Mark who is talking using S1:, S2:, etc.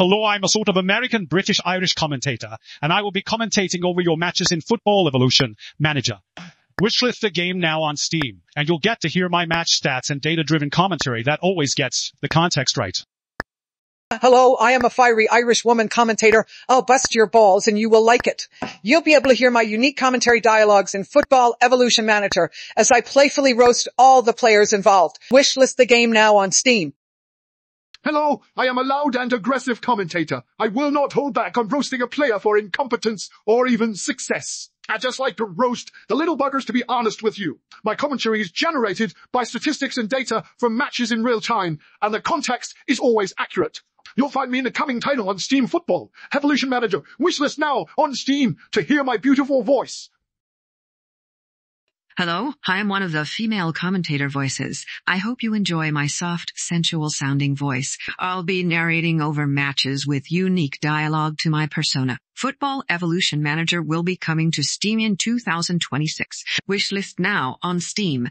S1: Hello, I'm a sort of American British Irish commentator, and I will be commentating over your matches in Football Evolution Manager. Wishlist the game now on Steam, and you'll get to hear my match stats and data-driven commentary that always gets the context right.
S2: Hello, I am a fiery Irish woman commentator. I'll bust your balls and you will like it. You'll be able to hear my unique commentary dialogues in Football Evolution Manager as I playfully roast all the players involved. Wishlist the game now on Steam.
S3: Hello, I am a loud and aggressive commentator. I will not hold back on roasting a player for incompetence or even success. I just like to roast the little buggers to be honest with you. My commentary is generated by statistics and data from matches in real time, and the context is always accurate. You'll find me in the coming title on Steam Football. Evolution Manager, wishlist now on Steam to hear my beautiful voice.
S4: Hello, I am one of the female commentator voices. I hope you enjoy my soft, sensual sounding voice. I'll be narrating over matches with unique dialogue to my persona. Football Evolution Manager will be coming to Steam in 2026. Wishlist now on Steam.